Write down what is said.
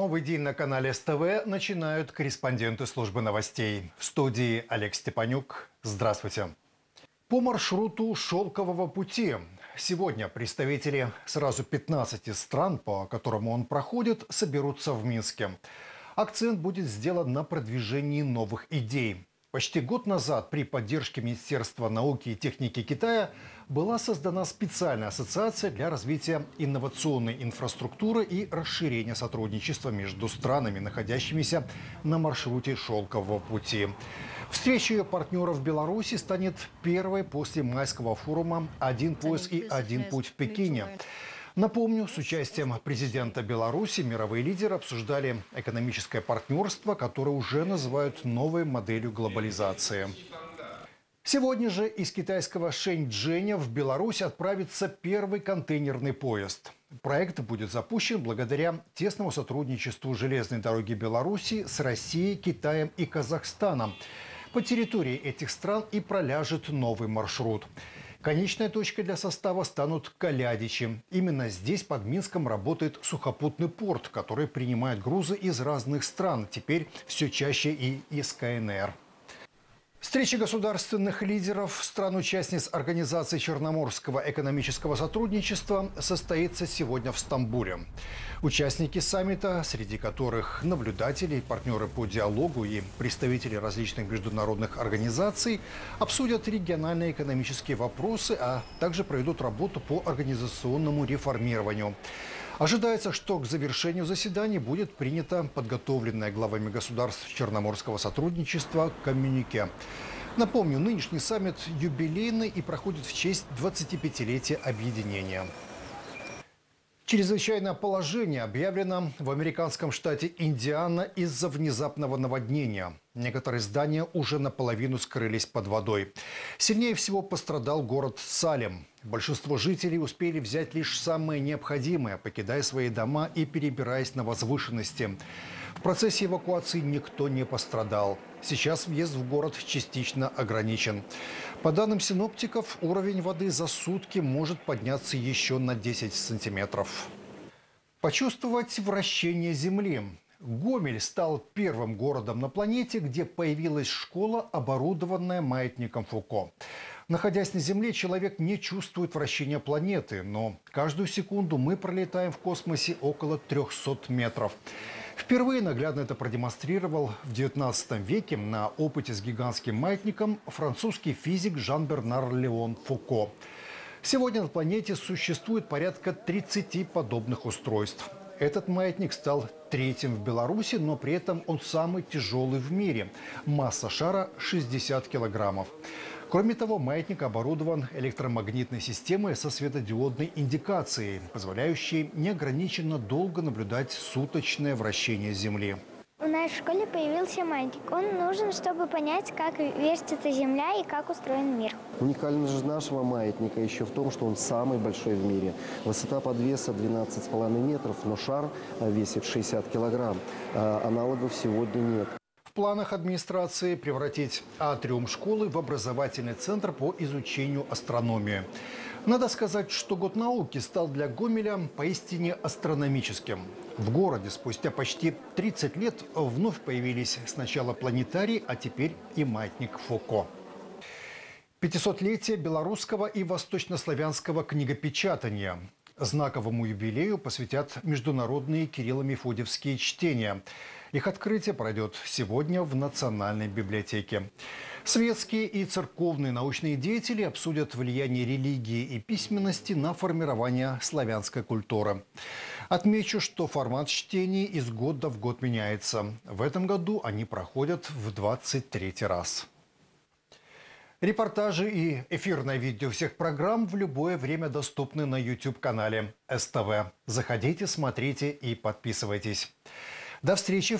Новый день на канале СТВ начинают корреспонденты службы новостей. В студии Олег Степанюк. Здравствуйте. По маршруту «Шелкового пути» сегодня представители сразу 15 стран, по которому он проходит, соберутся в Минске. Акцент будет сделан на продвижении новых идей. Почти год назад при поддержке Министерства науки и техники Китая была создана специальная ассоциация для развития инновационной инфраструктуры и расширения сотрудничества между странами, находящимися на маршруте «Шелкового пути». Встреча ее партнеров Беларуси станет первой после майского форума «Один пояс и один путь в Пекине». Напомню, с участием президента Беларуси мировые лидеры обсуждали экономическое партнерство, которое уже называют новой моделью глобализации. Сегодня же из китайского Шэньчжэня в Беларусь отправится первый контейнерный поезд. Проект будет запущен благодаря тесному сотрудничеству железной дороги Беларуси с Россией, Китаем и Казахстаном. По территории этих стран и проляжет новый маршрут. Конечной точкой для состава станут Калядичи. Именно здесь под Минском работает сухопутный порт, который принимает грузы из разных стран, теперь все чаще и из КНР. Встреча государственных лидеров стран-участниц Организации Черноморского экономического сотрудничества состоится сегодня в Стамбуле. Участники саммита, среди которых наблюдатели, партнеры по диалогу и представители различных международных организаций, обсудят региональные экономические вопросы, а также проведут работу по организационному реформированию. Ожидается, что к завершению заседания будет принято подготовленное главами государств Черноморского сотрудничества коммюнике. Напомню, нынешний саммит юбилейный и проходит в честь 25-летия объединения. Чрезвычайное положение объявлено в американском штате Индиана из-за внезапного наводнения. Некоторые здания уже наполовину скрылись под водой. Сильнее всего пострадал город Салем. Большинство жителей успели взять лишь самое необходимое, покидая свои дома и перебираясь на возвышенности. В процессе эвакуации никто не пострадал. Сейчас въезд в город частично ограничен. По данным синоптиков, уровень воды за сутки может подняться еще на 10 сантиметров. Почувствовать вращение Земли. Гомель стал первым городом на планете, где появилась школа, оборудованная маятником Фуко. Находясь на Земле, человек не чувствует вращения планеты, но каждую секунду мы пролетаем в космосе около 300 метров. Впервые наглядно это продемонстрировал в XIX веке на опыте с гигантским маятником французский физик Жан-Бернар Леон Фуко. Сегодня на планете существует порядка 30 подобных устройств. Этот маятник стал третьим в Беларуси, но при этом он самый тяжелый в мире. Масса шара 60 килограммов. Кроме того, маятник оборудован электромагнитной системой со светодиодной индикацией, позволяющей неограниченно долго наблюдать суточное вращение Земли. У нас в школе появился маятник. Он нужен, чтобы понять, как вертится Земля и как устроен мир. Уникальность нашего маятника еще в том, что он самый большой в мире. Высота подвеса 12,5 метров, но шар весит 60 килограмм. А аналогов сегодня нет. В планах администрации превратить атриум школы в образовательный центр по изучению астрономии. Надо сказать, что год науки стал для Гомеля поистине астрономическим. В городе спустя почти 30 лет вновь появились сначала планетарий, а теперь и маятник Фуко. 500-летие белорусского и восточнославянского книгопечатания. Знаковому юбилею посвятят международные Кирилло-Мефодиевские чтения – их открытие пройдет сегодня в Национальной библиотеке. Светские и церковные научные деятели обсудят влияние религии и письменности на формирование славянской культуры. Отмечу, что формат чтений из года в год меняется. В этом году они проходят в 23 раз. Репортажи и эфирное видео всех программ в любое время доступны на YouTube-канале СТВ. Заходите, смотрите и подписывайтесь. До встречи в